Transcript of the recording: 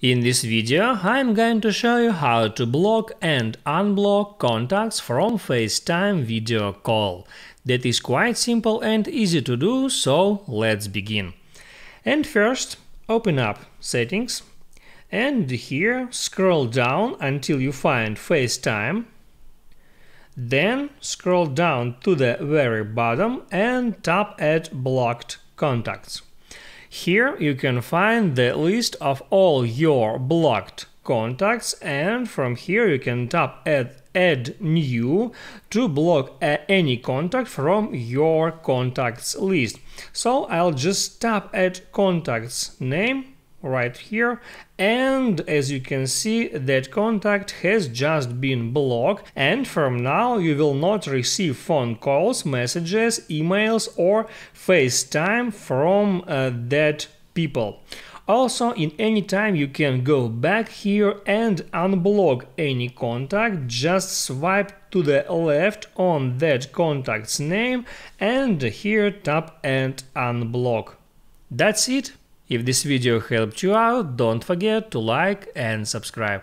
In this video, I'm going to show you how to block and unblock contacts from FaceTime video call. That is quite simple and easy to do, so let's begin. And first, open up Settings, and here scroll down until you find FaceTime. Then scroll down to the very bottom and tap at Blocked Contacts. Here you can find the list of all your blocked contacts and from here you can tap add, add new to block uh, any contact from your contacts list. So I'll just tap add contacts name right here. And as you can see that contact has just been blocked. And from now you will not receive phone calls messages emails or facetime from uh, that people. Also in any time you can go back here and unblock any contact. Just swipe to the left on that contact's name and here tap and unblock. That's it if this video helped you out, don't forget to like and subscribe.